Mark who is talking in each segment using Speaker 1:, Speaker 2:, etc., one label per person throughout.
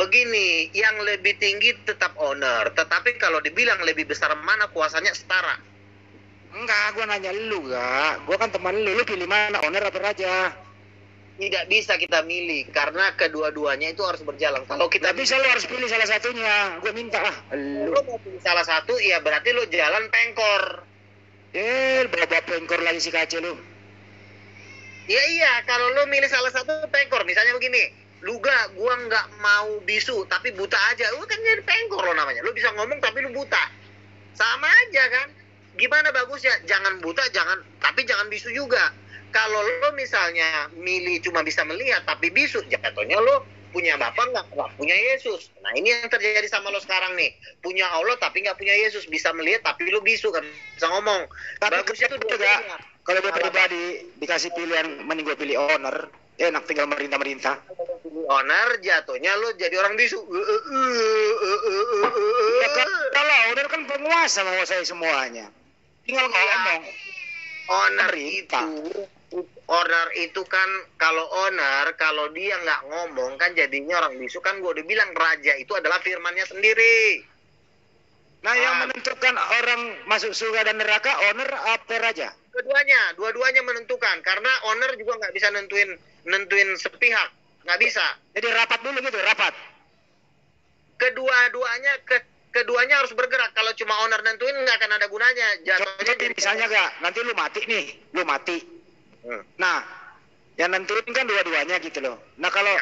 Speaker 1: begini, yang lebih tinggi tetap owner, tetapi kalau dibilang lebih besar mana kuasanya setara.
Speaker 2: Enggak, gua nanya lu gak. Gua kan teman lu, lu pilih mana owner atau raja?
Speaker 1: Tidak bisa kita milih karena kedua-duanya itu harus berjalan. Kalau kita
Speaker 2: Tapi bisa lu harus pilih salah satunya. Gua minta ah. Lu.
Speaker 1: mau pilih salah satu, ya berarti lu jalan pengkor.
Speaker 2: Eh, bawa pengkor lagi si kace lu.
Speaker 1: Iya iya, kalau lu milih salah satu pengkor, misalnya begini, lu gak, gua nggak mau bisu, tapi buta aja, lu kan jadi pengkor lo namanya. Lu bisa ngomong tapi lu buta, sama aja kan? Gimana bagusnya? Jangan buta, jangan, tapi jangan bisu juga. Kalau lu misalnya milih cuma bisa melihat tapi bisu, jatuhnya lu punya bapak nggak nggak punya Yesus. Nah ini yang terjadi sama lo sekarang nih, punya Allah tapi nggak punya Yesus, bisa melihat tapi lu bisu kan bisa ngomong.
Speaker 2: Tapi
Speaker 1: Bagusnya tuh
Speaker 2: juga, kalau gue
Speaker 1: Salah
Speaker 2: pribadi dikasih pilihan mending gue pilih owner, enak tinggal merintah-merintah.
Speaker 1: owner jatuhnya lu jadi orang bisu
Speaker 2: Ya, kan- kalau owner kan penguasa menguasai semuanya. Tinggal ngomong.
Speaker 1: owner itu owner itu kan kalau owner kalau dia nggak ngomong kan jadinya orang bisu kan gue udah bilang raja itu adalah firmannya sendiri
Speaker 2: Nah, yang
Speaker 1: Ah.
Speaker 2: menentukan orang masuk surga dan neraka owner apa raja?
Speaker 1: dua-duanya dua-duanya menentukan karena owner juga nggak bisa nentuin nentuin sepihak nggak bisa
Speaker 2: Jadi rapat dulu gitu, rapat.
Speaker 1: kedua-duanya ke keduanya harus bergerak kalau cuma owner nentuin nggak akan ada gunanya jatuhnya jadi
Speaker 2: misalnya gak, nanti lu mati nih, lu mati.
Speaker 1: Hmm.
Speaker 2: Nah, yang nentuin kan dua-duanya gitu loh. Nah kalau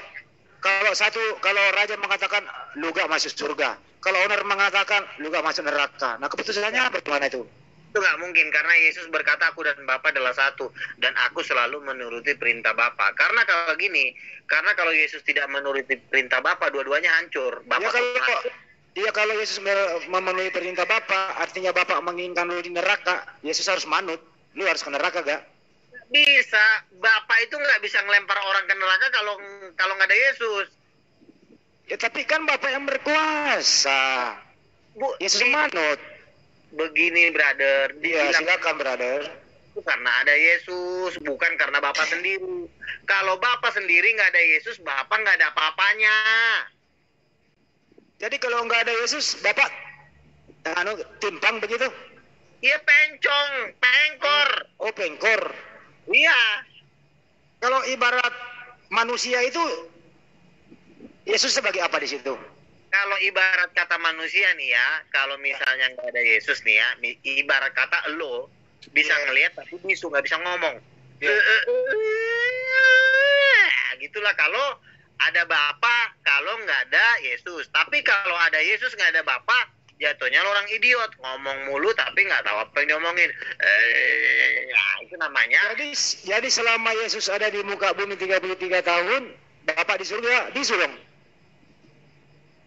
Speaker 2: kalau satu kalau raja mengatakan lu gak masuk surga, kalau owner mengatakan lu gak masuk neraka. Nah keputusannya apa gimana itu?
Speaker 1: Itu nggak mungkin karena Yesus berkata aku dan Bapa adalah satu dan aku selalu menuruti perintah Bapa. Karena kalau gini, karena kalau Yesus tidak menuruti perintah Bapa, dua-duanya hancur.
Speaker 2: Ya
Speaker 1: Bapa
Speaker 2: kalau
Speaker 1: hancur.
Speaker 2: Iya kalau Yesus me- memenuhi perintah Bapa, artinya Bapa menginginkan lu di neraka, Yesus harus manut. Lu harus ke neraka gak?
Speaker 1: bisa Bapa itu nggak bisa ngelempar orang ke neraka kalau kalau nggak ada Yesus.
Speaker 2: Ya tapi kan Bapak yang berkuasa.
Speaker 1: Bu,
Speaker 2: Yesus
Speaker 1: di-
Speaker 2: manut.
Speaker 1: begini brother,
Speaker 2: Iya,
Speaker 1: dibilang
Speaker 2: silakan brother.
Speaker 1: itu karena ada Yesus, bukan karena Bapa sendiri. Kalau Bapa sendiri nggak ada Yesus, Bapa nggak ada apa-apanya.
Speaker 2: Jadi kalau nggak ada Yesus, Bapak anu timpang begitu?
Speaker 1: Iya pencong, pengkor.
Speaker 2: Oh, pengkor.
Speaker 1: Iya.
Speaker 2: Kalau ibarat manusia itu Yesus sebagai apa di situ?
Speaker 1: kalau ibarat kata manusia nih ya, kalau misalnya nggak ada Yesus nih ya, ibarat kata lo bisa
Speaker 2: Iya.
Speaker 1: ngelihat tapi bisu nggak bisa ngomong.
Speaker 2: Iya.
Speaker 1: Gitulah kalau ada Bapa, kalau nggak ada Yesus. Tapi kalau ada Yesus nggak ada Bapa, jatuhnya lo orang idiot, ngomong mulu tapi nggak tahu apa yang diomongin. Eh, ya, itu namanya
Speaker 2: Jadi jadi selama Yesus ada di muka bumi 33 tahun, Bapak di surga disuruh.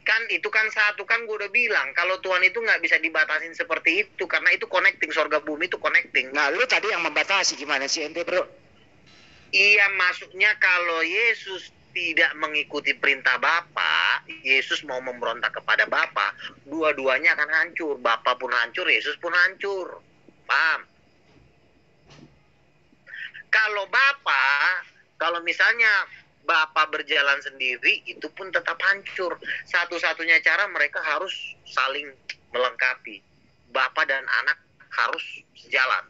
Speaker 1: Kan itu kan satu kan gue udah bilang kalau Tuhan itu nggak bisa dibatasin seperti itu karena itu connecting sorga bumi itu connecting.
Speaker 2: Nah, lu tadi yang membatasi gimana sih ente, Bro?
Speaker 1: iya masuknya kalau Yesus tidak mengikuti perintah Bapa Yesus mau memberontak kepada Bapa dua-duanya akan hancur. Bapa pun hancur Yesus pun hancur. Paham? Kalau Bapa kalau misalnya Bapak berjalan sendiri itu pun tetap hancur. Satu-satunya cara mereka harus saling melengkapi. Bapak dan anak harus sejalan.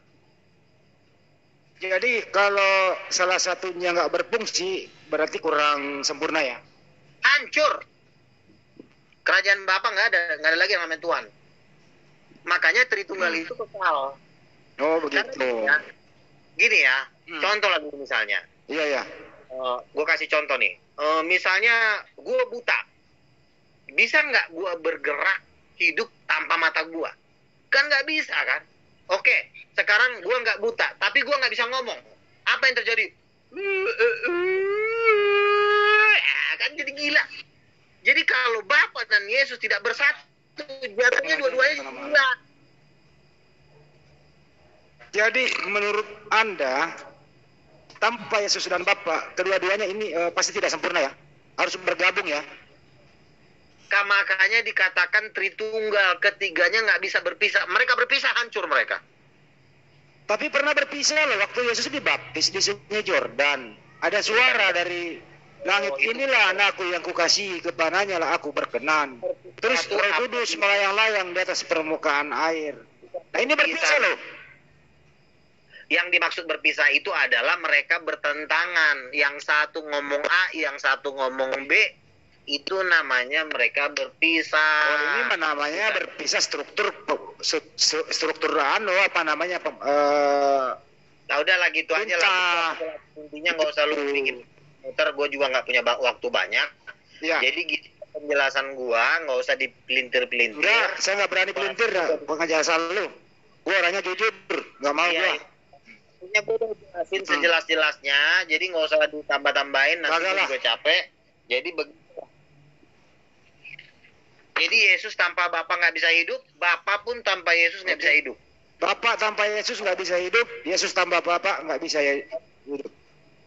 Speaker 2: Jadi kalau salah satunya nggak berfungsi, berarti kurang sempurna ya?
Speaker 1: Hancur. Kerajaan Bapak nggak ada, nggak ada lagi yang namanya Tuhan. Makanya Tritunggal itu kekal.
Speaker 2: Oh,
Speaker 1: Karena
Speaker 2: begitu.
Speaker 1: gini ya, gini ya,
Speaker 2: Hmm.
Speaker 1: contoh lagi misalnya.
Speaker 2: Iya, ya.
Speaker 1: Gue kasih contoh nih. Eh, misalnya gue buta, bisa nggak gue bergerak hidup tanpa mata gue? Kan nggak bisa kan? Oke, sekarang gue nggak buta, tapi gue nggak bisa ngomong. Apa yang terjadi? Ya, kan jadi gila. Jadi kalau Bapak dan Yesus tidak bersatu, jatuhnya dua-duanya gila.
Speaker 2: Jadi menurut Anda tanpa Yesus dan Bapa, kedua-duanya ini eh, pasti tidak sempurna ya? Harus bergabung ya?
Speaker 1: Ka- makanya dikatakan Tritunggal, ketiganya nggak bisa berpisah. Mereka berpisah, hancur mereka.
Speaker 2: Tapi pernah berpisah loh waktu Yesus dibaptis di sungai Jordan. Ada suara dari Langit
Speaker 1: itu-
Speaker 2: inilah anakku yang kukasihi kepadanya lah aku berkenan. Terus roh kudus melayang-layang di atas permukaan air. Nah ini berpisah loh.
Speaker 1: Yang dimaksud berpisah itu adalah mereka bertentangan. Yang satu ngomong A, yang satu ngomong B. Itu namanya mereka berpisah.
Speaker 2: Oh ini namanya berpisah struktur struktur anu apa namanya pem- eh,
Speaker 1: Nah udah lah gitu aja lah. Intinya nggak usah lu bikin muter. Gue juga nggak punya waktu banyak.
Speaker 2: ya.
Speaker 1: Jadi gitu penjelasan gua nggak usah dipelintir-pelintir.
Speaker 2: Enggak, saya nggak berani pelintir ya, pengajasan lu. Gua orangnya jujur, nggak mau
Speaker 1: Iya,
Speaker 2: gua.
Speaker 1: Intinya gue udah jelasin
Speaker 2: Hmm.
Speaker 1: sejelas-jelasnya, jadi nggak usah ditambah-tambahin, nanti gue juga capek. Jadi begitu. Jadi Yesus tanpa Bapa nggak bisa hidup, Bapa pun tanpa Yesus nggak bisa hidup.
Speaker 2: Bapak tanpa Yesus nggak bisa hidup, Yesus tanpa Bapak nggak bisa ya- hidup.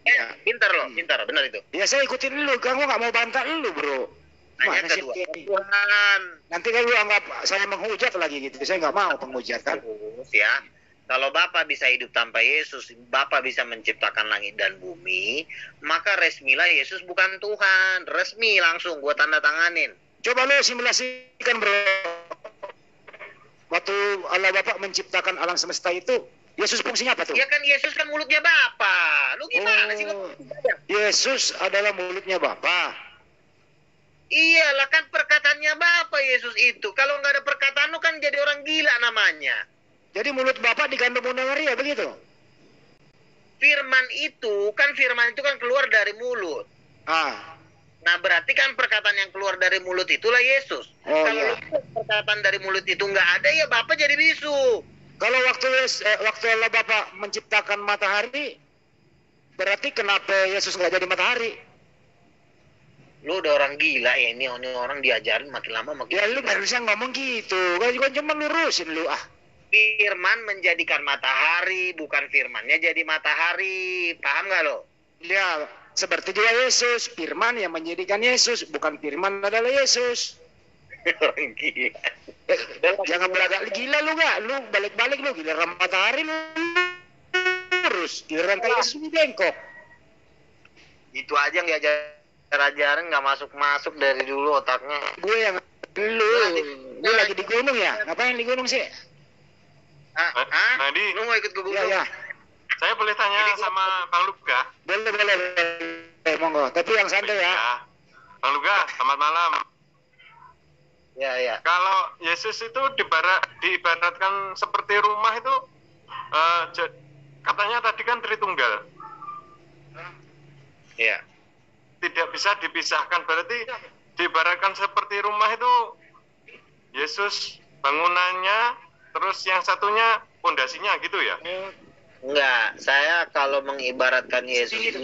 Speaker 1: Eh, pintar loh, pintar, benar itu.
Speaker 2: Ya saya ikutin lu, kan gua nggak mau bantah lu bro.
Speaker 1: Kedua. Tuhan.
Speaker 2: Nanti kan lu anggap saya menghujat lagi gitu, saya nggak mau penghujat kan.
Speaker 1: Terus ya, kalau Bapa bisa hidup tanpa Yesus, Bapa bisa menciptakan langit dan bumi, maka resmilah Yesus bukan Tuhan. Resmi langsung gua tanda tanganin.
Speaker 2: Coba lu simulasikan bro. Waktu Allah Bapak menciptakan alam semesta itu, Yesus fungsinya apa tuh?
Speaker 1: Ya kan Yesus kan mulutnya Bapa. Lu gimana sih?
Speaker 2: Oh.
Speaker 1: Lu?
Speaker 2: Yesus adalah mulutnya Bapak.
Speaker 1: Iyalah kan perkataannya Bapa Yesus itu. Kalau nggak ada perkataan lu kan jadi orang gila namanya.
Speaker 2: Jadi mulut Bapak dikandung Bunda Maria begitu?
Speaker 1: Firman itu kan firman itu kan keluar dari mulut.
Speaker 2: Ah,
Speaker 1: Nah berarti kan perkataan yang keluar dari mulut itulah Yesus.
Speaker 2: Oh,
Speaker 1: Kalau
Speaker 2: iya.
Speaker 1: perkataan dari mulut itu nggak ada ya Bapak jadi bisu.
Speaker 2: kalau waktu eh, waktu Allah Bapak menciptakan matahari, berarti kenapa Yesus nggak jadi matahari?
Speaker 1: Lu udah orang gila ya ini, ini orang diajarin makin lama makin
Speaker 2: Ya lu bisa ngomong gitu, kan cuma lurusin lu ah.
Speaker 1: Firman menjadikan matahari, bukan firmannya jadi matahari. Paham nggak lo?
Speaker 2: Ya, seperti juga Yesus, firman yang menjadikan Yesus, bukan firman adalah Yesus.
Speaker 1: orang gila.
Speaker 2: Eh, jangan beragak gila lu gak, lu balik-balik lu giliran matahari lu lurus, giliran kayak Yesus lu bengkok.
Speaker 1: Itu aja yang diajar-ajarin nggak masuk-masuk dari dulu otaknya.
Speaker 2: Gue yang lu, lu lagi di gunung ya? Ngapain di gunung sih?
Speaker 1: Ah,
Speaker 3: Eh,
Speaker 1: ah?
Speaker 3: Nadi.
Speaker 1: Lu mau ikut ke gunung?
Speaker 2: Ya ya,
Speaker 3: Saya boleh tanya
Speaker 1: Jadi gua-
Speaker 3: sama Bang Luga?
Speaker 2: boleh boleh, boleh. monggo. Tapi yang santai ya.
Speaker 3: Iya. Bang Luga, selamat malam.
Speaker 1: Ya, ya.
Speaker 3: Kalau Yesus itu dibarat, diibaratkan seperti rumah itu, eh, ja- katanya tadi kan Tritunggal,
Speaker 1: Ya.
Speaker 3: tidak bisa dipisahkan. Berarti diibaratkan seperti rumah itu Yesus bangunannya, terus yang satunya pondasinya gitu ya?
Speaker 1: Enggak, saya kalau mengibaratkan Yesus itu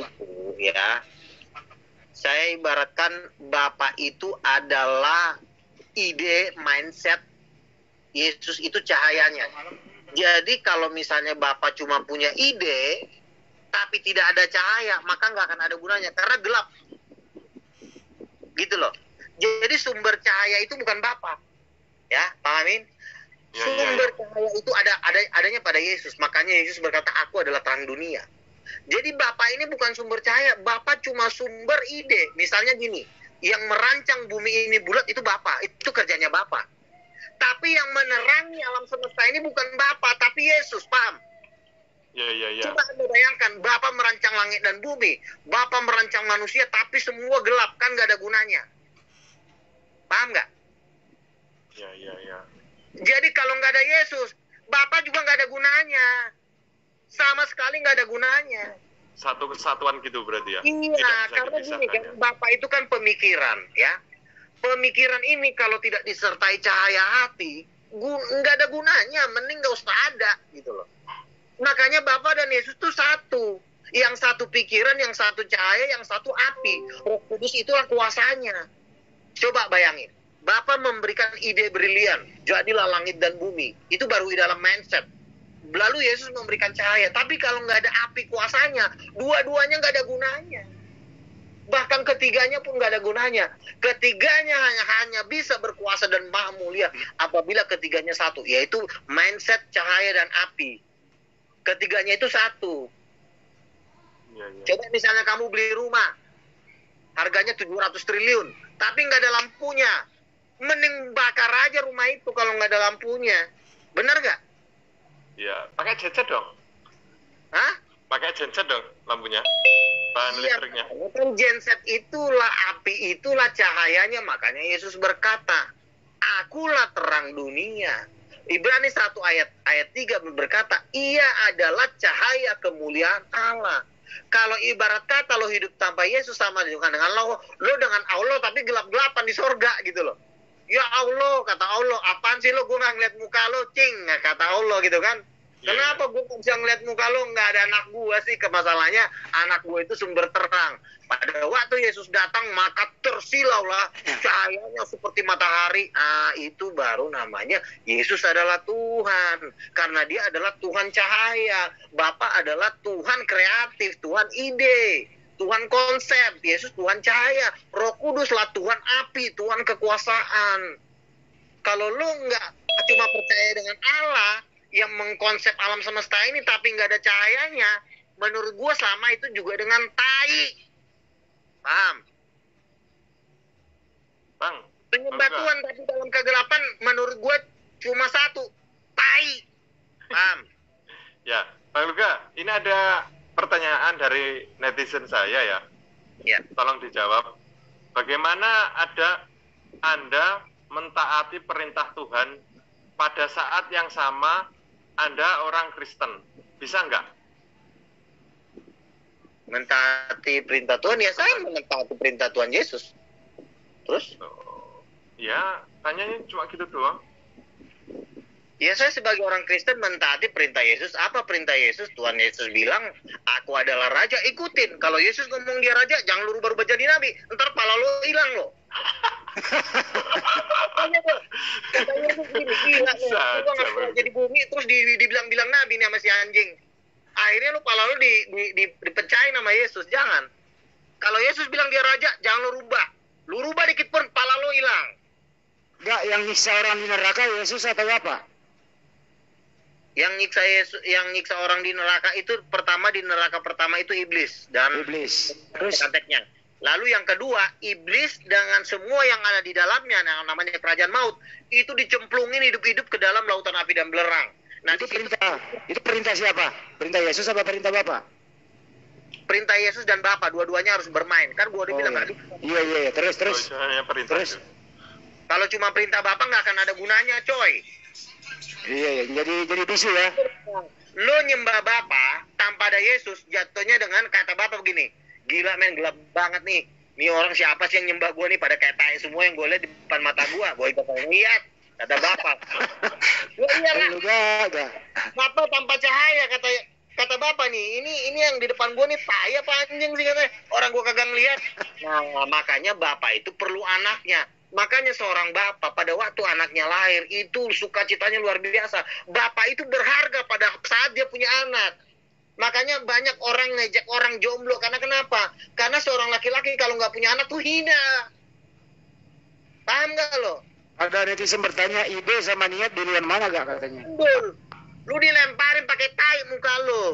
Speaker 1: ya, saya ibaratkan Bapak itu adalah ide, mindset Yesus itu cahayanya. Jadi kalau misalnya Bapak cuma punya ide, tapi tidak ada cahaya, maka nggak akan ada gunanya karena gelap. Gitu loh. Jadi sumber cahaya itu bukan Bapak. Ya, pahamin?
Speaker 3: Ya, ya,
Speaker 1: sumber
Speaker 3: ya.
Speaker 1: cahaya itu ada ada adanya pada Yesus. Makanya Yesus berkata, "Aku adalah terang dunia." Jadi Bapak ini bukan sumber cahaya, Bapak cuma sumber ide. Misalnya gini, yang merancang bumi ini bulat itu Bapak, itu kerjanya Bapak. Tapi yang menerangi alam semesta ini bukan Bapak, tapi Yesus, paham?
Speaker 3: Ya, ya, ya.
Speaker 1: Coba Anda bayangkan, Bapak merancang langit dan bumi, Bapak merancang manusia, tapi semua gelap, kan gak ada gunanya. Paham nggak?
Speaker 3: Ya, ya, ya.
Speaker 1: Jadi kalau nggak ada Yesus, Bapak juga nggak ada gunanya. Sama sekali nggak ada gunanya.
Speaker 3: Satu kesatuan gitu berarti ya?
Speaker 1: Iya, karena gini kan,
Speaker 3: ya?
Speaker 1: Bapak itu kan pemikiran, ya. Pemikiran ini kalau tidak disertai cahaya hati, nggak ada gunanya, mending nggak usah ada, gitu loh. Makanya Bapak dan Yesus itu satu. Yang satu pikiran, yang satu cahaya, yang satu api. Roh Kudus itulah kuasanya. Coba bayangin, Bapak memberikan ide brilian, jadilah langit dan bumi. Itu baru di dalam mindset. Lalu Yesus memberikan cahaya, tapi kalau nggak ada api kuasanya, dua-duanya nggak ada gunanya. Bahkan ketiganya pun nggak ada gunanya. Ketiganya hanya hanya bisa berkuasa dan maha mulia apabila ketiganya satu, yaitu mindset, cahaya dan api. Ketiganya itu satu.
Speaker 3: Ya, ya.
Speaker 1: Coba misalnya kamu beli rumah, harganya 700 triliun, tapi nggak ada lampunya. Mending bakar aja rumah itu kalau nggak ada lampunya. Bener nggak?
Speaker 3: Ya, pakai genset dong.
Speaker 1: Hah?
Speaker 3: Pakai genset dong lampunya. Bahan
Speaker 1: Iya,
Speaker 3: listriknya.
Speaker 1: kan genset itulah api itulah cahayanya makanya Yesus berkata, "Akulah terang dunia." Ibrani 1 ayat ayat 3 berkata, "Ia adalah cahaya kemuliaan Allah." Kalau ibarat kata lo hidup tanpa Yesus sama dengan dengan lo, lo dengan Allah tapi gelap-gelapan di sorga gitu loh. Ya Allah, kata Allah, apaan sih lo gue nggak ngeliat muka lo, cing, kata Allah gitu kan.
Speaker 3: Iya.
Speaker 1: Kenapa gue bisa ngeliat muka lo nggak ada anak gue sih? Kemasalahnya anak gue itu sumber terang. Pada waktu Yesus datang maka tersilaulah cahayanya seperti matahari. Ah itu baru namanya Yesus adalah Tuhan. Karena dia adalah Tuhan cahaya. Bapak adalah Tuhan kreatif, Tuhan ide. Tuhan konsep, Yesus Tuhan cahaya, Roh Kudus lah Tuhan api, Tuhan kekuasaan. Kalau lu nggak cuma percaya dengan Allah yang mengkonsep alam semesta ini tapi nggak ada cahayanya, menurut gua sama itu juga dengan tai. Paham?
Speaker 3: Bang,
Speaker 1: Penyembah. Tuhan tapi dalam kegelapan menurut gua cuma satu, tai. Paham?
Speaker 3: ya, Bang Luga, ini ada pertanyaan dari netizen saya ya.
Speaker 1: Ya.
Speaker 3: Tolong dijawab. Bagaimana ada Anda mentaati perintah Tuhan pada saat yang sama Anda orang Kristen? Bisa nggak?
Speaker 1: Mentaati perintah Tuhan ya saya mentaati perintah Tuhan Yesus. Terus?
Speaker 3: Oh, ya, tanyanya cuma gitu doang.
Speaker 1: Ya saya sebagai orang Kristen mentaati perintah Yesus. Apa perintah Yesus? Tuhan Yesus bilang, aku adalah raja, ikutin. Kalau Yesus ngomong dia raja, jangan lu berubah jadi nabi. Ntar pala lu hilang lo. Tanya tuh. Kata Yesus gini, gila Lu nggak jadi bumi, terus di, di- dibilang-bilang nabi nih sama si anjing. Akhirnya lu pala lu di, di, di, dipecahin sama Yesus. Jangan. Kalau Yesus bilang dia raja, jangan lu rubah. Lu rubah dikit pun pala lu hilang.
Speaker 2: Enggak, yang nyiksa orang di neraka Yesus atau apa?
Speaker 1: Yang nyiksa Yesus, yang nyiksa orang di neraka itu pertama di neraka pertama itu iblis dan
Speaker 2: Iblis. Terus
Speaker 1: konteksnya. Lalu yang kedua, iblis dengan semua yang ada di dalamnya yang namanya kerajaan maut itu dicemplungin hidup-hidup ke dalam lautan api dan belerang. Nah,
Speaker 2: itu perintah. Itu perintah siapa? Perintah Yesus apa perintah Bapak?
Speaker 1: perintah Yesus dan Bapa dua-duanya harus bermain. Kan gua udah
Speaker 2: Oh,
Speaker 1: bilang
Speaker 2: iya.
Speaker 1: tadi,
Speaker 2: Iya, iya, iya. Terus, terus.
Speaker 3: Oh, perintah.
Speaker 2: Terus?
Speaker 1: kalau cuma perintah Bapa nggak akan ada gunanya, coy.
Speaker 2: Iya, iya. Jadi jadi bisu ya.
Speaker 1: Lo nyembah Bapa tanpa ada Yesus, jatuhnya dengan kata Bapa begini. Gila men, gelap banget nih. Nih orang siapa sih yang nyembah gua nih pada kayak tai semua yang gue lihat di depan mata gua. Gua itu pengen lihat. Kata Bapa. Ya iyalah,
Speaker 2: Lu gak,
Speaker 1: Bapa tanpa cahaya kata kata Bapak nih. Ini ini yang di depan gua nih tai apa anjing sih katanya. Orang gua kagak ngeliat. Nah, makanya Bapak itu perlu anaknya. Makanya seorang bapak pada waktu anaknya lahir itu sukacitanya luar biasa. Bapak itu berharga pada saat dia punya anak. Makanya banyak orang ngejek orang jomblo karena kenapa? Karena seorang laki-laki kalau nggak punya anak tuh hina. Paham nggak lo?
Speaker 2: Ada netizen bertanya ide sama niat duluan mana gak katanya?
Speaker 1: Bul, lu dilemparin pakai tai muka lo.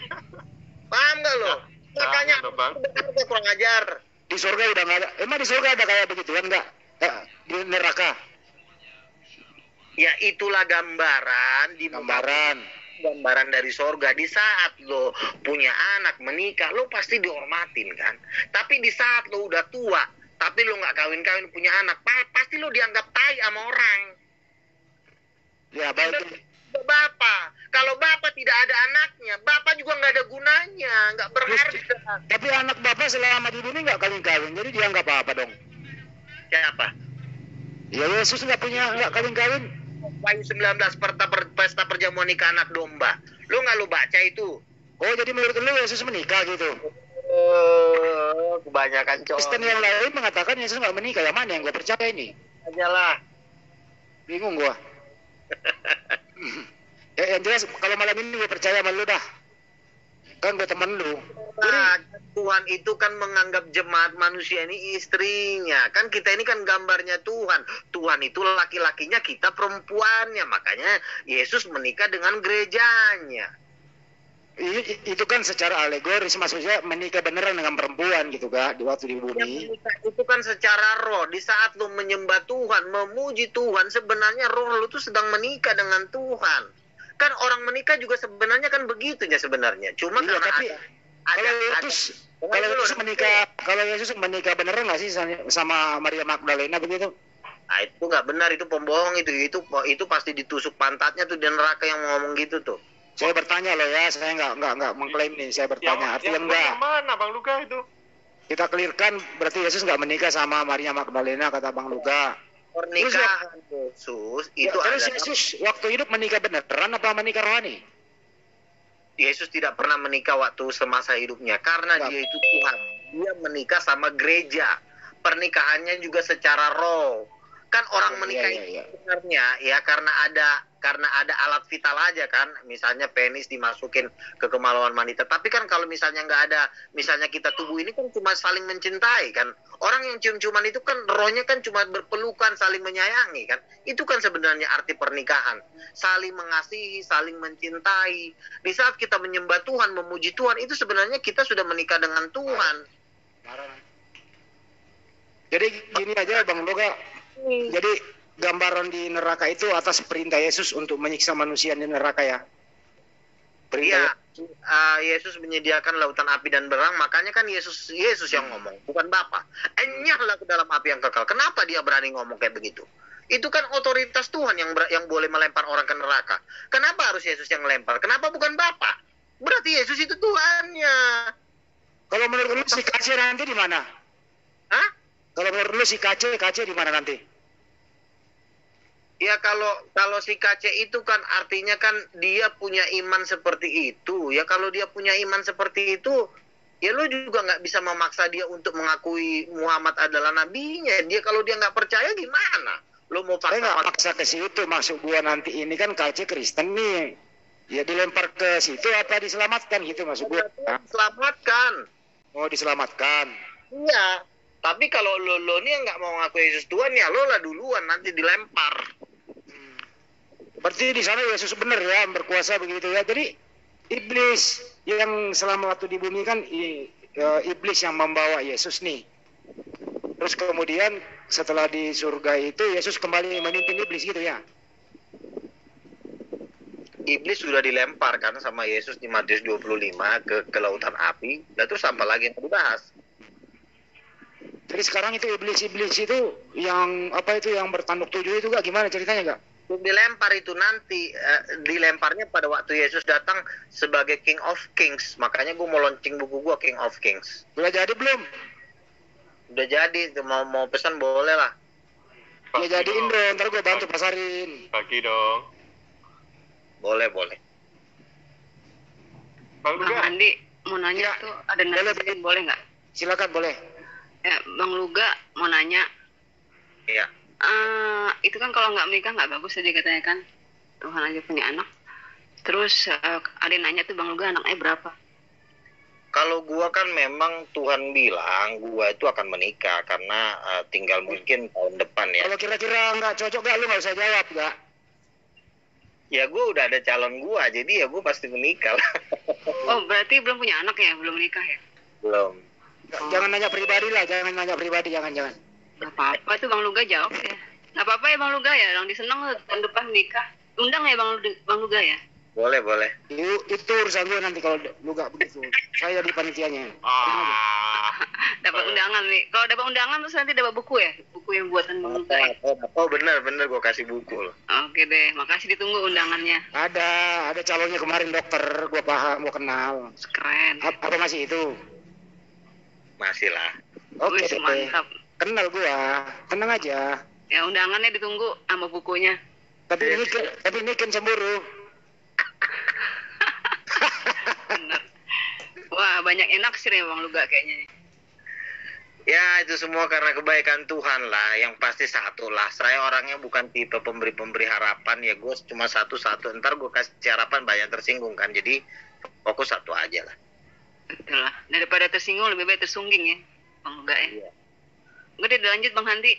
Speaker 1: Paham nggak lo?
Speaker 3: Ya,
Speaker 1: Makanya berharga kurang ajar.
Speaker 2: Di surga udah nggak ada. Emang di surga ada kayak begituan nggak? Eh, di neraka.
Speaker 1: Ya itulah gambaran di
Speaker 2: Gambaran.
Speaker 1: gambaran dari sorga di saat lo punya anak menikah lo pasti dihormatin kan tapi di saat lo udah tua tapi lo nggak kawin-kawin punya anak pa- pasti lo dianggap tai sama orang
Speaker 2: Ya, baik.
Speaker 1: Bapak kalau bapak tidak ada anaknya bapak juga nggak ada gunanya nggak berharga
Speaker 2: Tapi anak bapak selama di bumi nggak kawin-kawin, jadi dianggap apa dong?
Speaker 1: siapa
Speaker 2: Ya Yesus nggak punya nggak kawin-kawin.
Speaker 1: Wahyu 19 pesta, per- pesta perjamuan nikah anak domba lo nggak lo baca itu
Speaker 2: Oh jadi menurut lu Yesus menikah gitu?
Speaker 1: oh, kebanyakan cowok
Speaker 2: Kristen yang lain mengatakan Yesus nggak menikah. Yang mana yang gue percaya ini?
Speaker 1: aja lah
Speaker 2: Bingung gua. ya, yang jelas kalau malam ini gue percaya sama lu dah. Kan gue temen lu.
Speaker 1: Nah, Tuhan itu kan menganggap jemaat manusia ini istrinya. Kan kita ini kan gambarnya Tuhan. Tuhan itu laki-lakinya, kita perempuannya. Makanya Yesus menikah dengan gerejanya.
Speaker 2: Itu kan secara alegoris maksudnya menikah beneran dengan perempuan gitu kak di waktu di
Speaker 1: Yang
Speaker 2: bumi
Speaker 1: itu kan secara roh. Di saat lu menyembah Tuhan, memuji Tuhan, sebenarnya roh lu tuh sedang menikah dengan Tuhan. Kan orang menikah juga sebenarnya kan begitu ya sebenarnya. Cuma
Speaker 2: Iya,
Speaker 1: karena
Speaker 2: tapi
Speaker 1: ada ada,
Speaker 2: kalau
Speaker 1: ada
Speaker 2: Yesus
Speaker 1: Dengar
Speaker 2: kalau
Speaker 1: dulu,
Speaker 2: Yesus menikah kalau Yesus menikah beneran nggak sih sama Maria Magdalena begitu
Speaker 1: Nah, itu nggak benar itu pembohong itu itu itu pasti ditusuk pantatnya tuh di neraka yang ngomong gitu tuh.
Speaker 2: Saya bertanya loh ya saya nggak nggak nggak mengklaim nih saya
Speaker 3: Yang,
Speaker 2: bertanya artinya
Speaker 3: yang,
Speaker 2: enggak
Speaker 3: yang mana Bang Luka itu?
Speaker 2: kita clearkan berarti Yesus nggak menikah sama Maria Magdalena kata Bang Luka
Speaker 1: Pernikahan Yesus itu
Speaker 2: Ya, terus Yesus waktu hidup menikah beneran apa menikah rohani
Speaker 1: Yesus tidak pernah menikah waktu semasa hidupnya karena
Speaker 2: Enggak.
Speaker 1: dia itu Tuhan. Dia menikah sama gereja. Pernikahannya juga secara roh. Kan orang
Speaker 2: Iya,
Speaker 1: menikah
Speaker 2: iya,
Speaker 1: itu
Speaker 2: iya.
Speaker 1: sebenarnya ya karena ada karena ada alat vital aja kan. Misalnya penis dimasukin ke kemaluan wanita. Tapi kan kalau misalnya nggak ada, misalnya kita tubuh ini kan cuma saling mencintai kan. Orang yang cium-ciuman itu kan rohnya kan cuma berpelukan, saling menyayangi kan. Itu kan sebenarnya arti pernikahan. Saling mengasihi, saling mencintai. Di saat kita menyembah Tuhan, memuji Tuhan, itu sebenarnya kita sudah menikah dengan Tuhan.
Speaker 2: jadi gini aja Bang Luka jadi gambaran di neraka itu atas perintah Yesus untuk menyiksa manusia di neraka ya perintah
Speaker 1: Iya, uh, Yesus menyediakan lautan api dan berang, makanya kan Yesus Yesus yang ngomong, bukan Bapa. Enyahlah ke dalam api yang kekal. Kenapa dia berani ngomong kayak begitu? Itu kan otoritas Tuhan yang ber- yang boleh melempar orang ke neraka. Kenapa harus Yesus yang melempar? Kenapa bukan Bapa? Berarti Yesus itu Tuhannya.
Speaker 2: kalau menurut lu si kace nanti di mana
Speaker 1: Hah?
Speaker 2: kalau menurut lu si kace kace di mana nanti
Speaker 1: Ya kalau kalau si KC itu kan artinya kan dia punya iman seperti itu. Ya kalau dia punya iman seperti itu, ya lo juga nggak bisa memaksa dia untuk mengakui Muhammad adalah nabinya. Dia kalau dia nggak percaya gimana? Lo mau
Speaker 2: saya nggak
Speaker 1: paksa
Speaker 2: ke situ maksud gua nanti ini kan kace Kristen nih ya dilempar ke situ apa diselamatkan gitu maksud gua Hah?
Speaker 1: selamatkan?
Speaker 2: mau diselamatkan
Speaker 1: Iya. Tapi kalau lo lo nih nggak mau ngaku Yesus Tuhan ya lo lah duluan nanti dilempar.
Speaker 2: Berarti di sana Yesus benar ya berkuasa begitu ya. Jadi iblis yang selama waktu di bumi kan i- eh, iblis yang membawa Yesus nih. Terus kemudian setelah di surga itu Yesus kembali memimpin iblis gitu ya.
Speaker 1: Iblis sudah dilempar kan sama Yesus di Matius 25 ke ke lautan api. Lalu terus apa lagi yang dibahas?
Speaker 2: Jadi sekarang itu iblis-iblis itu yang apa itu yang bertanduk tujuh itu gak gimana ceritanya gak?
Speaker 1: Untuk dilempar itu nanti eh, dilemparnya pada waktu Yesus datang sebagai King of Kings. Makanya gue mau launching buku gue King of Kings.
Speaker 2: Udah jadi belum?
Speaker 1: Udah jadi tuh, mau mau pesan boleh lah.
Speaker 2: Ya jadiin dong, ntar gue bantu pasarin.
Speaker 3: Bagi dong.
Speaker 1: Boleh boleh.
Speaker 3: Bang
Speaker 4: Bang
Speaker 3: Luga,
Speaker 4: Andi mau nanya
Speaker 2: Ya,
Speaker 4: tuh ada
Speaker 2: boleh,
Speaker 4: netizen boleh nggak?
Speaker 2: Silakan boleh.
Speaker 4: Ya, Bang Luga mau nanya,
Speaker 1: Iya.
Speaker 4: Eh itu kan kalau nggak menikah nggak bagus tadi katanya kan Tuhan aja punya anak. Terus eh, ada yang nanya tuh Bang Luga anaknya berapa?
Speaker 1: Kalau gua kan memang Tuhan bilang gua itu akan menikah karena eh, tinggal mungkin tahun depan ya.
Speaker 2: Kalau kira-kira nggak cocok gak lu nggak usah jawab gak?
Speaker 1: Ya gua udah ada calon gua, jadi ya gua pasti menikah lah.
Speaker 4: Oh berarti belum punya anak ya, belum menikah ya?
Speaker 1: Belum.
Speaker 2: Jangan nanya pribadi lah, jangan nanya pribadi, jangan jangan.
Speaker 4: Gak apa-apa tuh Bang Luga jawab ya. Gak apa-apa ya Bang Luga ya, orang disenang tuh tahun depan nikah. Undang ya Bang, Luga- Bang Luga ya?
Speaker 1: Boleh boleh.
Speaker 2: Itu, itu urusan gue nanti kalau lu gak begitu. Saya jadi panitianya.
Speaker 3: ah,
Speaker 4: Dapat undangan nih. Kalau dapat undangan terus nanti dapat buku ya? Buku yang buatan Bang Luga ya?
Speaker 1: Oh, oh bener bener gua kasih buku loh.
Speaker 4: Oke deh, makasih ditunggu undangannya.
Speaker 2: Ada, ada calonnya kemarin dokter, gue paham, gue kenal.
Speaker 4: Keren.
Speaker 2: Ap- Apa masih itu?
Speaker 1: Masih lah.
Speaker 2: Oke, deh.
Speaker 4: mantap.
Speaker 2: Kenal gua, tenang aja.
Speaker 4: Ya undangannya ditunggu sama bukunya.
Speaker 2: Tapi ini kan, tapi ini kan cemburu.
Speaker 4: Bener. Wah, banyak enak sih ya Bang Luga kayaknya.
Speaker 1: Ya itu semua karena kebaikan Tuhan lah. Yang pasti satu lah. Saya orangnya bukan tipe pemberi-pemberi harapan ya. Gue cuma satu-satu. Ntar gue kasih harapan banyak tersinggung kan. Jadi fokus satu aja lah.
Speaker 4: Betul lah. Daripada tersinggung lebih baik tersungging ya. Bang Luga ya.
Speaker 1: Iya.
Speaker 4: Udah deh lanjut Bang Handi.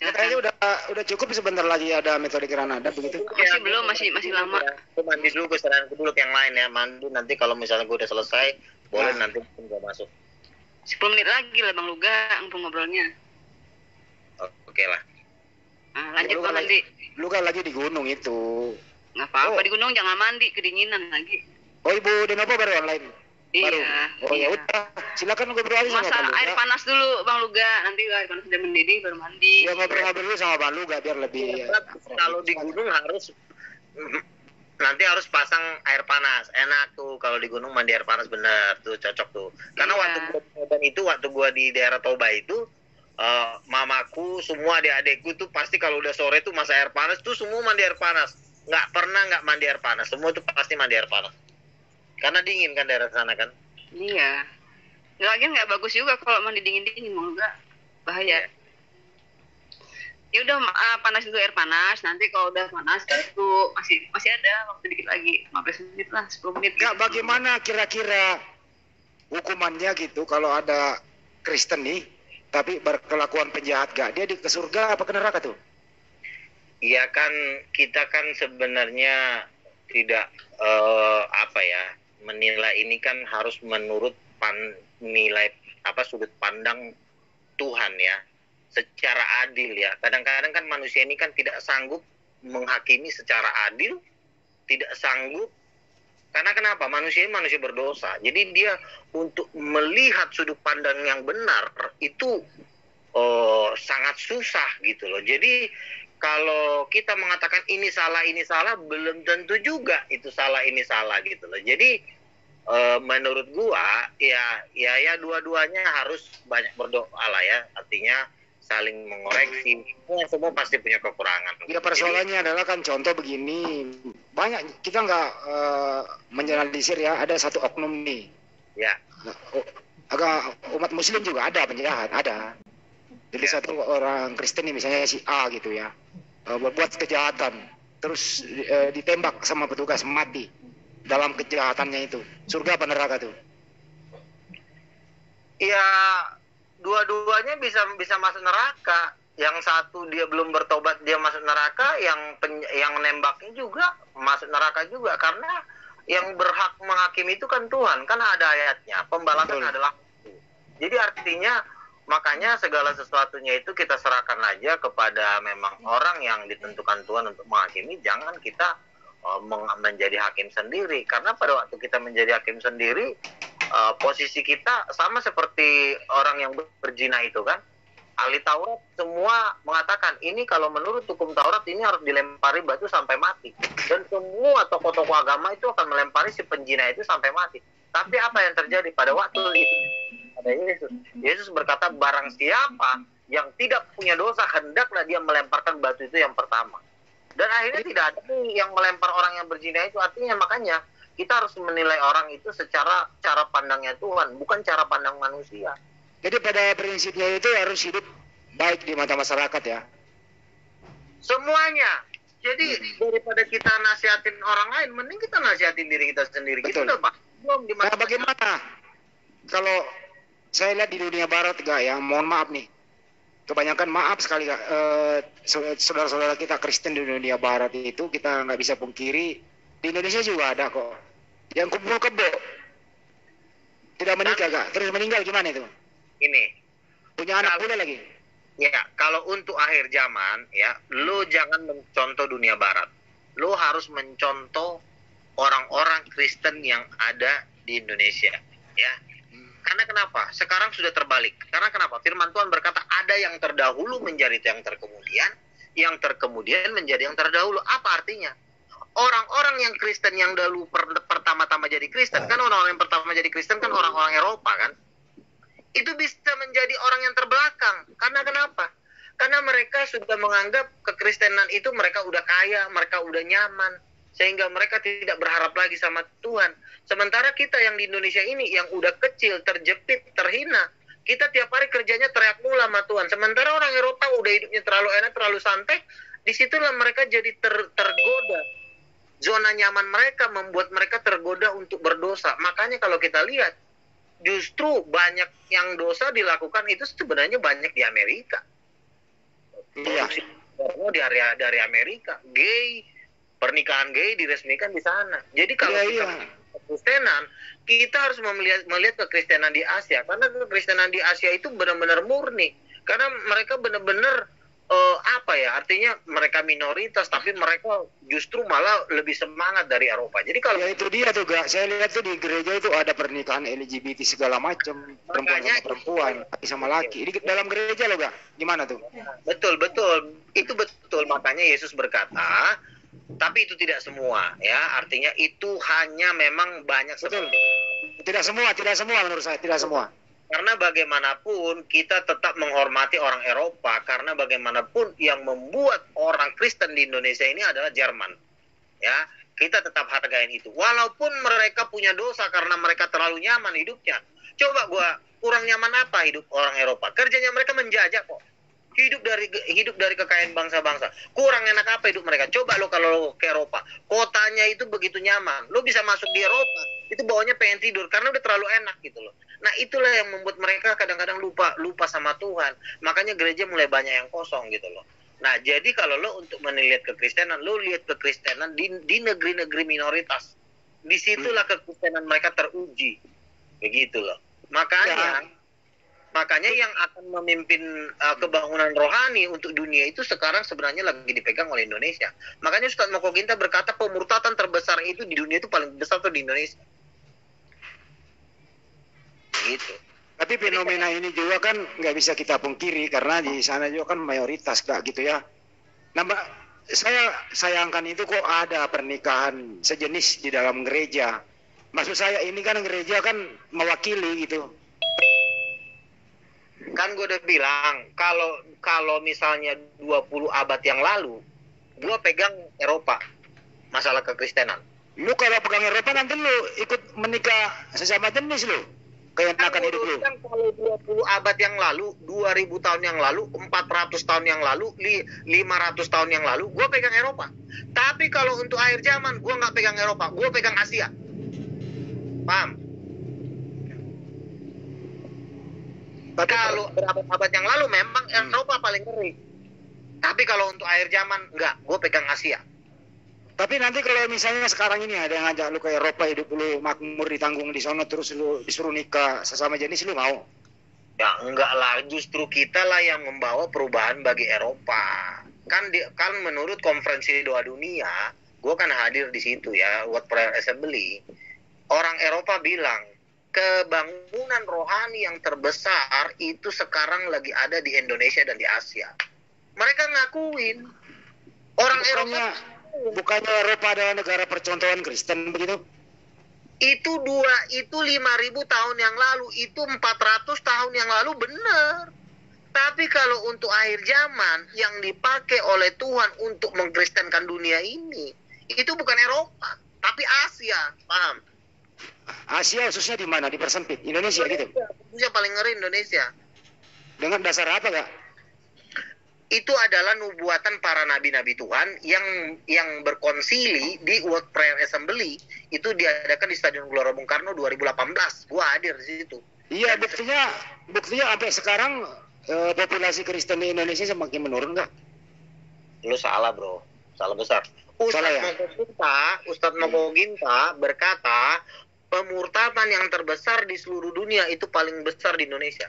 Speaker 2: Ya, kayaknya udah udah cukup sebentar lagi ada metode Granada begitu.
Speaker 4: Masih belum, masih- masih lama.
Speaker 1: Aku mandi dulu, gue serahin dulu yang lain ya. Mandi nanti kalau misalnya gue udah selesai, boleh
Speaker 2: Nah.
Speaker 1: nanti gue masuk.
Speaker 4: 10 menit lagi lah Bang Luga ngumpul ngobrolnya.
Speaker 1: Oke lah.
Speaker 4: Nah, lanjut
Speaker 2: Lu
Speaker 4: Bang nanti.
Speaker 2: Lu kan lagi di gunung itu.
Speaker 4: Nggak apa-apa
Speaker 2: Oh.
Speaker 4: di gunung jangan mandi kedinginan lagi.
Speaker 2: Oh Ibu Denova baru online. Baru.
Speaker 4: Iya.
Speaker 2: Oh ya
Speaker 4: iya.
Speaker 2: udah, silakan ngobrol aja sama
Speaker 4: Masa
Speaker 2: Bang
Speaker 4: air
Speaker 2: Luga.
Speaker 4: panas dulu Bang Luga, nanti air panas sudah mendidih baru mandi.
Speaker 2: Ya ngobrol-ngobrol dulu sama Bang Luga biar lebih.
Speaker 1: Iya, kalau di gunung harus nanti harus pasang air panas enak tuh kalau di gunung mandi air panas bener tuh cocok tuh karena
Speaker 4: Iya.
Speaker 1: waktu gua itu waktu gua di daerah Toba itu eh, mamaku semua adik-adikku tuh pasti kalau udah sore tuh masa air panas tuh semua mandi air panas nggak pernah nggak mandi air panas semua tuh pasti mandi air panas karena dingin kan daerah sana kan
Speaker 4: Iya. Nggak lagi nggak bagus juga kalau mandi dingin-dingin Bang Luga. Bahaya. Ya udah ah, panas dulu air panas, nanti kalau udah panas itu masih masih ada waktu dikit lagi 15 menit lah, 10 menit.
Speaker 2: Enggak bagaimana kira-kira hukumannya gitu kalau ada Kristen nih tapi berkelakuan penjahat gak dia di ke surga apa ke neraka tuh?
Speaker 1: Iya kan kita kan sebenarnya tidak eh, apa ya menilai ini kan harus menurut pan nilai apa sudut pandang Tuhan ya. Secara adil ya. Kadang-kadang kan manusia ini kan tidak sanggup menghakimi secara adil tidak sanggup. Karena kenapa? Manusia ini manusia berdosa. Jadi dia untuk melihat sudut pandang yang benar itu oh, sangat susah gitu loh. Jadi kalau kita mengatakan ini salah ini salah belum tentu juga itu salah ini salah gitu loh. Jadi eh, menurut gua ya ya ya dua-duanya harus banyak berdoa lah ya. Artinya saling mengoreksi. Ya, semua pasti punya kekurangan.
Speaker 2: Ya persoalannya adalah kan contoh begini. Banyak kita nggak eh, menjelasir ya ada satu oknum nih.
Speaker 1: Ya.
Speaker 2: Nah, agak umat Muslim juga ada penjahat ada jadi
Speaker 1: Ya.
Speaker 2: satu orang Kristen nih misalnya si A gitu ya eh, berbuat kejahatan terus eh, ditembak sama petugas mati dalam kejahatannya itu. Surga apa neraka tuh?
Speaker 1: Ya dua-duanya bisa bisa masuk neraka. Yang satu dia belum bertobat dia masuk neraka. Yang pen- yang nembaknya juga masuk neraka juga. Karena yang berhak menghakimi itu kan Tuhan. Kan ada ayatnya pembalasan
Speaker 2: Betul.
Speaker 1: adalah jadi artinya makanya segala sesuatunya itu kita serahkan aja kepada memang orang yang ditentukan Tuhan untuk menghakimi. Jangan kita uh, menjadi hakim sendiri. Karena pada waktu kita menjadi hakim sendiri uh, posisi kita sama seperti orang yang ber- berzina itu kan. Ahli Taurat semua mengatakan ini kalau menurut hukum Taurat ini harus dilempari batu sampai mati. Dan semua tokoh-tokoh agama itu akan melempari si penjina itu sampai mati. Tapi apa yang terjadi? Pada waktu itu ada Yesus Yesus berkata barang siapa yang tidak punya dosa hendaklah dia melemparkan batu itu yang pertama. Dan akhirnya tidak ada yang melempar orang yang berzina itu. Artinya makanya kita harus menilai orang itu secara cara pandangnya Tuhan bukan cara pandang manusia.
Speaker 2: Jadi pada prinsipnya itu harus hidup baik di mata masyarakat ya.
Speaker 1: Semuanya. Jadi daripada kita nasihatin orang lain mending kita nasihatin diri kita sendiri. Kita
Speaker 2: Betul.
Speaker 1: udah pak. Belum di
Speaker 2: Nah, bagaimana kalau saya lihat di dunia barat gak ya, mohon maaf nih. Kebanyakan maaf sekali eh, sau- saudara-saudara kita Kristen di dunia barat itu kita nggak bisa pungkiri. Di Indonesia juga ada kok. Yang kumpul kebo. Tidak menikah kak terus meninggal gimana itu?
Speaker 1: Ini.
Speaker 2: Punya anak
Speaker 1: Kalau-
Speaker 2: pula lagi?
Speaker 1: Ya kalau untuk akhir zaman ya lo jangan mencontoh dunia barat. Lo harus mencontoh orang-orang Kristen yang ada di Indonesia ya karena kenapa? Sekarang sudah terbalik. Karena kenapa? Firman Tuhan berkata ada yang terdahulu menjadi yang terkemudian yang terkemudian menjadi yang terdahulu. Apa artinya? Orang-orang yang Kristen yang dahulu per- pertama-tama jadi Kristen kan orang-orang yang pertama jadi Kristen kan orang-orang Eropa kan? Itu bisa menjadi orang yang terbelakang. Karena kenapa? Karena mereka sudah menganggap kekristenan itu mereka udah kaya mereka udah nyaman sehingga mereka tidak berharap lagi sama Tuhan. Sementara kita yang di Indonesia ini yang udah kecil terjepit terhina kita tiap hari kerjanya teriak mula sama Tuhan. Sementara orang Eropa udah hidupnya terlalu enak terlalu santai di situlah mereka jadi ter- tergoda. Zona nyaman mereka membuat mereka tergoda untuk berdosa. Makanya kalau kita lihat justru banyak yang dosa dilakukan itu sebenarnya banyak di Amerika.
Speaker 2: Iya.
Speaker 1: Porno dari dari Amerika, gay, pernikahan gay diresmikan di sana. Jadi kalau
Speaker 2: Iya,
Speaker 1: kita
Speaker 2: iya.
Speaker 1: kekristenan, kita harus melihat melihat kekristenan di Asia karena kekristenan di Asia itu benar-benar murni. Karena mereka benar-benar eh, apa ya? Artinya mereka minoritas tapi mereka justru malah lebih semangat dari Eropa. Jadi kalau
Speaker 2: Ya itu dia tuh gak. Saya lihat tuh di gereja itu ada pernikahan LGBT segala macam, perempuan sama perempuan, laki sama laki. Di dalam gereja loh gak? Gimana tuh?
Speaker 1: Betul, betul. Itu betul. Makanya Yesus berkata, tapi itu tidak semua ya. Artinya itu hanya memang banyak
Speaker 2: Betul.
Speaker 1: seperti
Speaker 2: Tidak semua, tidak semua menurut saya, tidak semua.
Speaker 1: karena bagaimanapun kita tetap menghormati orang Eropa karena bagaimanapun yang membuat orang Kristen di Indonesia ini adalah Jerman. Ya, kita tetap hargain itu. Walaupun mereka punya dosa karena mereka terlalu nyaman hidupnya. Coba gua kurang nyaman apa hidup orang Eropa? Kerjanya mereka menjajah kok. Hidup dari hidup dari kekayaan bangsa-bangsa. Kurang enak apa hidup mereka? Coba lo kalau ke Eropa, kotanya itu begitu nyaman. Lo bisa masuk di Eropa, itu bawahnya pengen tidur karena udah terlalu enak gitu loh. Nah, itulah yang membuat mereka kadang-kadang lupa lupa sama Tuhan. Makanya gereja mulai banyak yang kosong gitu loh. Nah, jadi kalau lo untuk menilai kekristenan, lo lihat kekristenan di, di negeri-negeri minoritas. Di situlah kekristenan mereka teruji. Begitu loh. Makanya, makanya yang akan memimpin uh, kebangunan rohani untuk dunia itu sekarang sebenarnya lagi dipegang oleh Indonesia. Makanya Ustadz Moko Ginta berkata pemurtatan terbesar itu di dunia itu paling besar tuh di Indonesia. Gitu.
Speaker 2: Tapi fenomena ini juga kan nggak bisa kita pungkiri karena di sana juga kan mayoritas gak gitu ya. Mbak, saya sayangkan itu kok ada pernikahan sejenis di dalam gereja. Maksud saya ini kan gereja kan mewakili gitu.
Speaker 1: Kan gue udah bilang kalau kalau misalnya 20 abad yang lalu gue pegang Eropa masalah kekristenan
Speaker 2: Lu kalau pegang Eropa nanti lu ikut menikah sesama jenis lu. Kayak
Speaker 1: kan
Speaker 2: akan
Speaker 1: gua
Speaker 2: hidup lu.
Speaker 1: bilang kalau 20 abad yang lalu 2000 tahun yang lalu 400 tahun yang lalu li- 500 tahun yang lalu gue pegang Eropa tapi kalau untuk akhir zaman gue nggak pegang Eropa gue pegang Asia paham
Speaker 2: Tapi
Speaker 1: kalau berabad-abad yang lalu memang
Speaker 2: Hmm.
Speaker 1: Eropa paling ngeri tapi kalau untuk akhir zaman enggak gue pegang Asia
Speaker 2: Tapi nanti kalau misalnya sekarang ini ada yang ngajak lu ke Eropa hidup lu makmur ditanggung di sana terus lu disuruh nikah sesama jenis lu mau?
Speaker 1: Ya enggak lah, justru kita lah yang membawa perubahan bagi Eropa. Kan di, kan menurut konferensi doa dunia, gue kan hadir di situ ya, World Prayer Assembly. Orang Eropa bilang kebangunan rohani yang terbesar itu sekarang lagi ada di Indonesia dan di Asia. Mereka ngakuin orang
Speaker 2: Bukannya
Speaker 1: Eropa
Speaker 2: bukannya Eropa adalah negara percontohan Kristen begitu?
Speaker 1: itu dua itu 5000 tahun yang lalu itu 400 tahun yang lalu benar tapi kalau untuk akhir zaman yang dipakai oleh Tuhan untuk mengkristenkan dunia ini itu bukan Eropa tapi Asia paham
Speaker 2: Asia khususnya di mana? Dipersempit Indonesia gitu.
Speaker 1: Indonesia paling ngeri Indonesia
Speaker 2: Dengan dasar apa gak?
Speaker 1: itu adalah nubuatan para nabi-nabi Tuhan yang yang berkonsili di World Prayer Assembly itu diadakan di Stadion Gelora Bung Karno 2018 gua hadir di situ
Speaker 2: Iya buktinya buktinya sampai sekarang eh, populasi Kristen di Indonesia semakin menurun nggak?
Speaker 1: lu salah bro salah besar
Speaker 2: Salah ya?
Speaker 1: Ustadz Moko Ginta Ustadz Moko Ginta berkata pemurtadan yang terbesar di seluruh dunia itu paling besar di Indonesia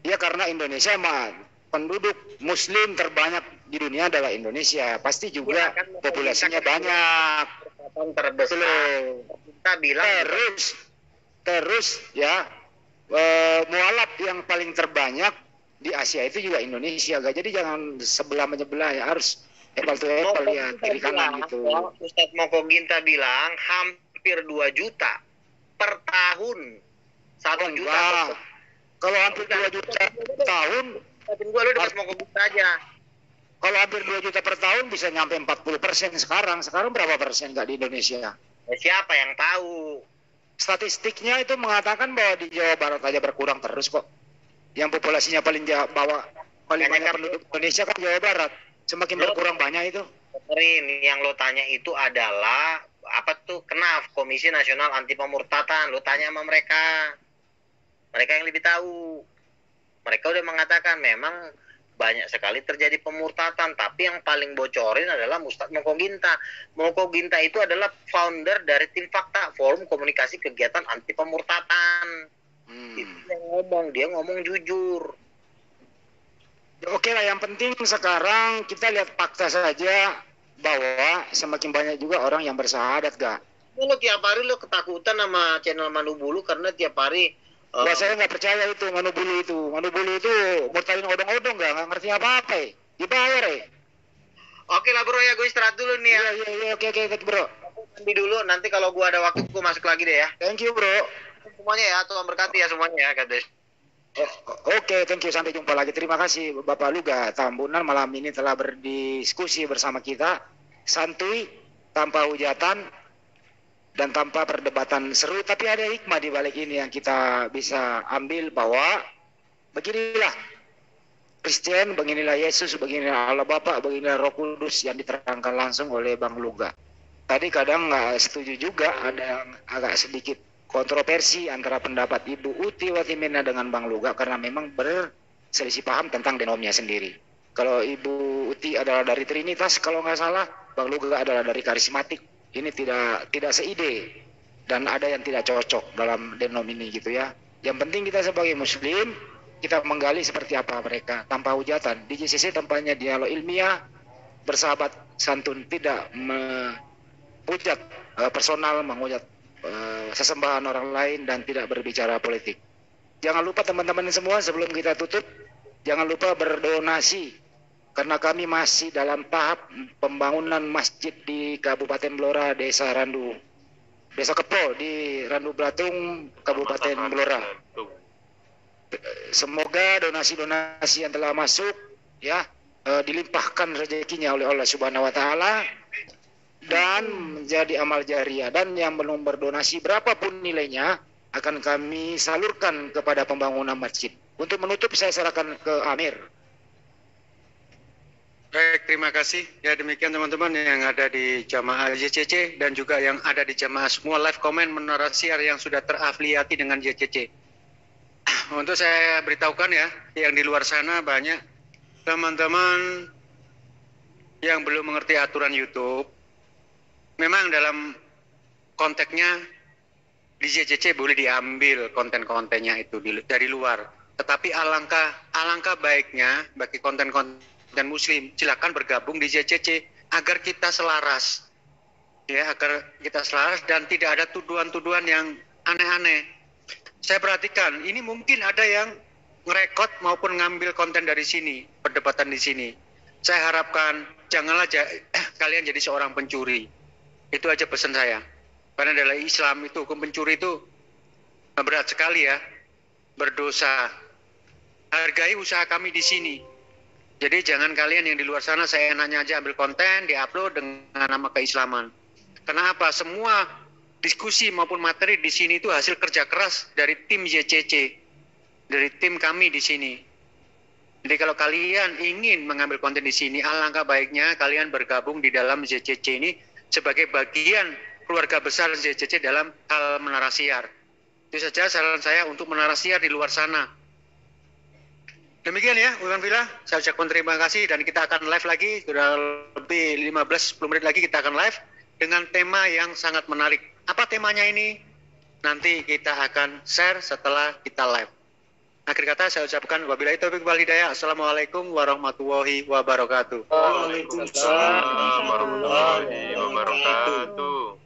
Speaker 2: Ya karena Indonesia mah penduduk Muslim terbanyak di dunia adalah Indonesia. Pasti juga
Speaker 1: Iya, kan,
Speaker 2: populasinya
Speaker 1: kita kan-
Speaker 2: banyak.
Speaker 1: Terbesar kita bilang
Speaker 2: Terus terus ya eh, mualaf yang paling terbanyak di Asia itu juga Indonesia. Gak jadi jangan sebelah menyebelah ya harus apple to apple ya kiri kanan gitu.
Speaker 1: ya, Ustadz Moko Ginta bilang hampir 2 juta per tahun satu
Speaker 2: Oh,
Speaker 1: juta
Speaker 2: enggak. Kalau hampir 2 juta per tahun,
Speaker 1: Tapi gua lu Moko Ginta aja
Speaker 2: kalau hampir 2 juta per tahun bisa nyampe 40 persen sekarang. Sekarang berapa persen nggak di Indonesia?
Speaker 1: Ya, siapa yang tahu
Speaker 2: Statistiknya itu mengatakan bahwa di Jawa Barat aja berkurang terus kok. Yang populasinya paling ja- bawah paling banyak
Speaker 1: kan-
Speaker 2: penduduk Indonesia kan Jawa Barat. Semakin
Speaker 1: Lo-
Speaker 2: berkurang banyak itu.
Speaker 1: Rin, yang lo tanya itu adalah apa tuh kenaf Komisi Nasional Anti Pemurtatan. Lo tanya sama mereka. Mereka yang lebih tahu. Mereka udah mengatakan memang banyak sekali terjadi pemurtatan tapi yang paling bocorin adalah Mustad Moko Ginta. Moko Ginta itu adalah founder dari tim fakta forum komunikasi kegiatan anti pemurtatan.
Speaker 2: Hmm.
Speaker 1: itu yang ngomong dia ngomong jujur.
Speaker 2: Oke lah, yang penting sekarang kita lihat fakta saja bahwa semakin banyak juga orang yang bersahadat, gak?
Speaker 1: lu tiap hari lu ketakutan sama channel Manubulu karena tiap hari
Speaker 2: Wah, saya nggak percaya itu manubulu itu. Manubulu itu murtadin odong-odong nggak, nggak ngerti apa-apa ya. Dibayar ya.
Speaker 1: oke lah bro ya gue istirahat dulu nih ya
Speaker 2: Iya, iya, iya, oke, oke, bro.
Speaker 1: mandi dulu nanti kalau gua ada waktu gua masuk lagi deh ya
Speaker 2: Thank you, bro.
Speaker 1: semuanya ya Tuhan berkati ya semuanya ya God bless.
Speaker 2: O- Oke, thank you. Sampai jumpa lagi. Terima kasih Bapak Luga Tambunan malam ini telah berdiskusi bersama kita. Santuy, tanpa hujatan, dan tanpa perdebatan seru. Tapi ada hikmah di balik ini yang kita bisa ambil bahwa beginilah Kristen, beginilah Yesus, beginilah Allah Bapa, beginilah Roh Kudus yang diterangkan langsung oleh Bang Luga. Tadi kadang nggak setuju juga, ada yang agak sedikit kontroversi antara pendapat Ibu Uti Watimena dengan Bang Luga karena memang berselisih paham tentang denomnya sendiri. Kalau Ibu Uti adalah dari Trinitas, kalau nggak salah, Bang Luga adalah dari karismatik. Ini tidak tidak seide dan ada yang tidak cocok dalam denom ini gitu ya. Yang penting kita sebagai Muslim kita menggali seperti apa mereka tanpa hujatan. Di JCC tempatnya dialog ilmiah, bersahabat santun, tidak menghujat eh, personal, menghujat eh, sesembahan orang lain dan tidak berbicara politik. Jangan lupa teman-teman semua sebelum kita tutup, jangan lupa berdonasi karena kami masih dalam tahap pembangunan masjid di Kabupaten Blora, Desa Randu, Desa Kepo di Randu Blatung, Kabupaten Blora. Semoga donasi-donasi yang telah masuk ya eh, dilimpahkan rezekinya oleh Allah Subhanahu wa taala dan menjadi amal jariah dan yang belum berdonasi berapapun nilainya akan kami salurkan kepada pembangunan masjid. Untuk menutup saya serahkan ke Amir.
Speaker 5: Baik, terima kasih. Ya demikian teman-teman yang ada di jamaah JCC dan juga yang ada di jamaah semua live comment menara siar yang sudah terafiliasi dengan JCC. Untuk saya beritahukan ya, yang di luar sana banyak teman-teman yang belum mengerti aturan YouTube. Memang dalam konteksnya di JCC boleh diambil konten-kontennya itu dari luar. Tetapi alangkah alangkah baiknya bagi konten-konten muslim silakan bergabung di JCC agar kita selaras. Ya, agar kita selaras dan tidak ada tuduhan-tuduhan yang aneh-aneh. Saya perhatikan, ini mungkin ada yang ngerekod maupun ngambil konten dari sini, perdebatan di sini. Saya harapkan janganlah ja- kalian jadi seorang pencuri. Itu aja pesan saya. Karena dalam Islam itu hukum pencuri itu berat sekali ya, berdosa. Hargai usaha kami di sini. Jadi jangan kalian yang di luar sana saya enaknya aja ambil konten, diupload dengan nama keislaman. Kenapa? Semua diskusi maupun materi di sini itu hasil kerja keras dari tim YCC, dari tim kami di sini. Jadi kalau kalian ingin mengambil konten di sini, alangkah baiknya kalian bergabung di dalam YCC ini sebagai bagian keluarga besar YCC dalam hal menara siar. Itu saja saran saya untuk menara siar di luar sana. Demikian ya, Bukan Villa. Saya ucapkan terima kasih dan kita akan live lagi. Sudah lebih 15-10 menit lagi kita akan live dengan tema yang sangat menarik. Apa temanya ini? Nanti kita akan share setelah kita live. Akhir kata saya ucapkan wabillahi taufiq wal hidayah. Assalamualaikum warahmatullahi wabarakatuh.
Speaker 3: Waalaikumsalam warahmatullahi wabarakatuh.